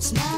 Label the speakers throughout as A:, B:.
A: Smile.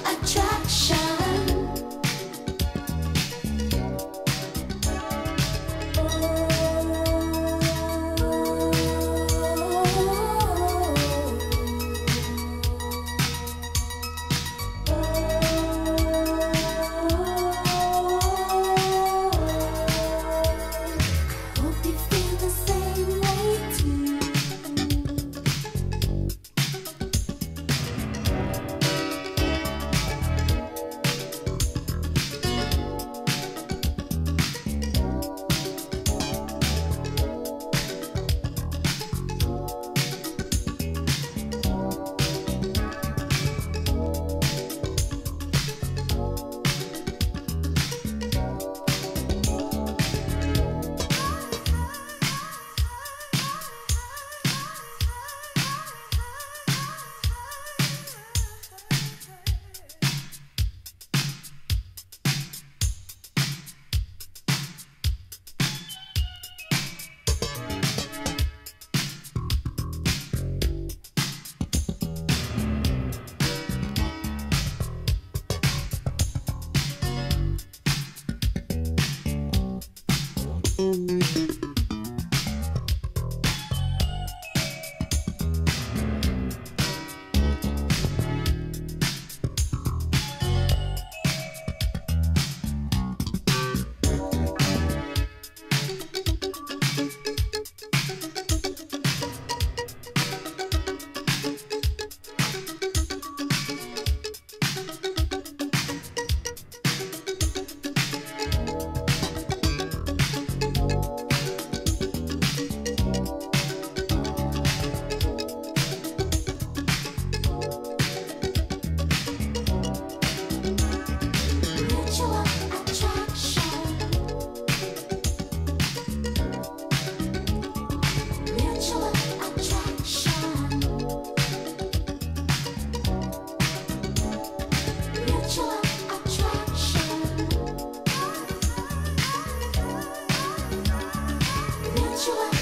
A: Música sensual.